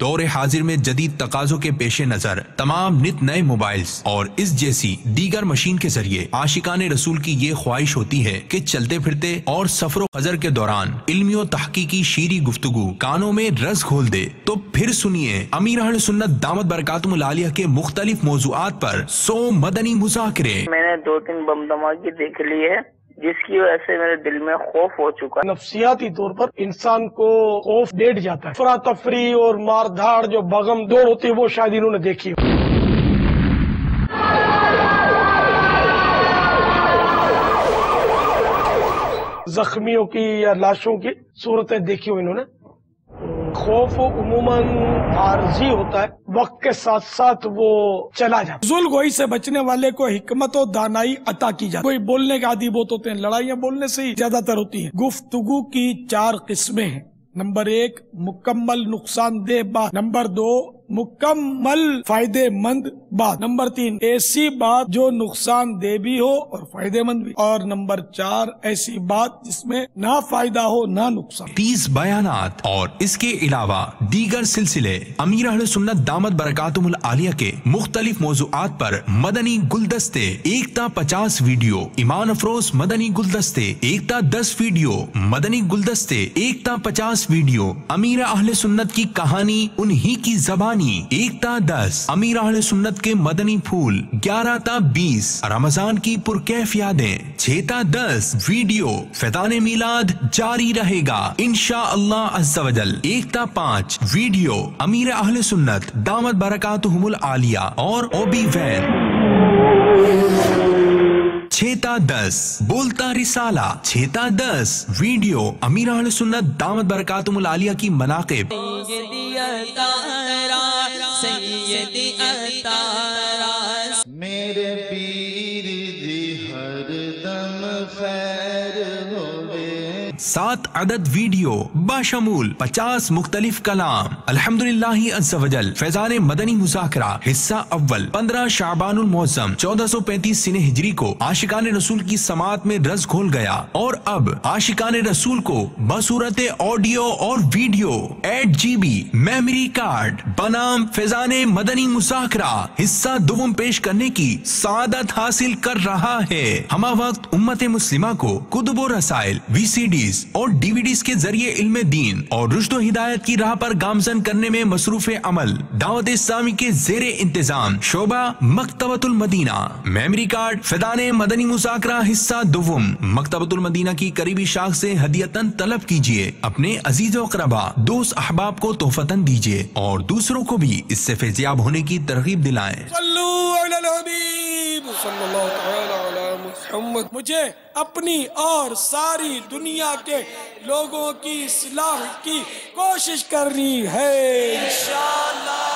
दौर हाजिर में जदीद तकाजों के पेश नज़र, तमाम नित नए मोबाइल्स और इस जैसी दीगर मशीन के ज़रिए आशिकान रसूल की ये ख्वाहिश होती है कि चलते फिरते और सफ़र खजर के दौरान इल्मियो तहकीकी शीरी गुफ्तगु कानों में रस खोल दे तो फिर सुनिए अमीर सुन्नत दामद बरकातुमलालिया के मुख्तलिफ़ मौजूद पर सो मदनी मुजाकरे। मैंने दो तीन बम धमाके देख ली है। जिसकी वजह से मेरे दिल में खौफ हो चुका है। नफसियाती तौर पर इंसान को खौफ डेट जाता है। फरा तफरी और मार धाड़ जो बगम दौड़ होती है, वो शायद इन्होंने देखी हो। जख्मियों की या लाशों की सूरतें देखी हो इन्होंने। खौफ उमूमन आर्जी होता है। वक्त के साथ साथ वो चला जाता जुल गोई से बचने वाले को हिकमत और दानाई अता की जाती कोई बोलने के आदि बहुत होते हैं, लड़ाइयाँ बोलने से ही ज़्यादातर होती है। गुफ्तगु की चार किस्में हैं। नंबर एक, मुकम्मल नुकसानदेह बात। नंबर दो मुकम्मल फ़ायदेमंद बात। नंबर तीन, ऐसी बात जो नुकसान दे भी हो और फ़ायदेमंद भी। और नंबर चार, ऐसी बात जिसमें ना फ़ायदा हो, ना नुकसान। तीस बयान और इसके अलावा दीगर सिलसिले अमीर सुन्नत दामद बरकातुल आलिया के मुख्तलिफ़ मौजूद पर मदनी गुलदस्ते एकता पचास वीडियो ईमान अफरोज मदनी गुलदस्ते एकता दस वीडियो, मदनी गुलदस्ते एकता पचास वीडियो, अमीर अहल सुन्नत की कहानी उन्हीं की जबान कुर्बानी एकता दस अमीर आल सुन्नत के मदनी फूल ग्यारह ता बीस रमज़ान की पुरकैफ यादें छेता दस वीडियो फैदान मिलाद जारी रहेगा इनशा अल्लाह अज्जल एकता पाँच वीडियो अमीर अहल सुन्नत दामद बरकत आलिया और ओबी वैन छेता दस बोलता रिसाला छेता दस वीडियो अमीर सुन्नत दामद बरकातुम आलिया की मनाकिब मेरे सात अदद वीडियो, बाशमूल, पचास मुख्तलिफ़ कलाम। अल्हम्दुलिल्लाह फैजान मदनी मुजाकरा, हिस्सा अव्वल। पंद्रह शाबान मौसम चौदह सौ पैंतीस सिने हिजरी को आशिकान रसूल की समात में रस खोल गया। और अब आशिकान रसूल को बसूरत ऑडियो और video, eight G B memory card, बनाम फैजान मदनी मुजाकरा, हिस्सा दुवम पेश करने की सादत हासिल कर रहा है। हमा वक्त उम्मत मुस्लिमा को कुतुब रसाइल, वी सी डी और डीवीडीज के ज़रिए इल्म दीन और रुश्द हिदायत की राह पर गामजन करने में मसरूफ अमल, दावत इस्लामी के जेर इंतज़ाम, शोबा मकतबतुल मदीना, मेमरी कार्ड, फिदान मदनी मुजाकरा हिस्सा दुवम। मकतबतुल मदीना की करीबी शाख से हदियतन तलब कीजिए। अपने अज़ीज़ वरबा दोस्त अहबाब को तोहफतन दीजिए और दूसरों को भी इससे फैजियाब होने की तरगीब दिलाएँ। मुझे अपनी और सारी दुनिया के लोगों की सलाह की कोशिश करनी है। इंशाअल्लाह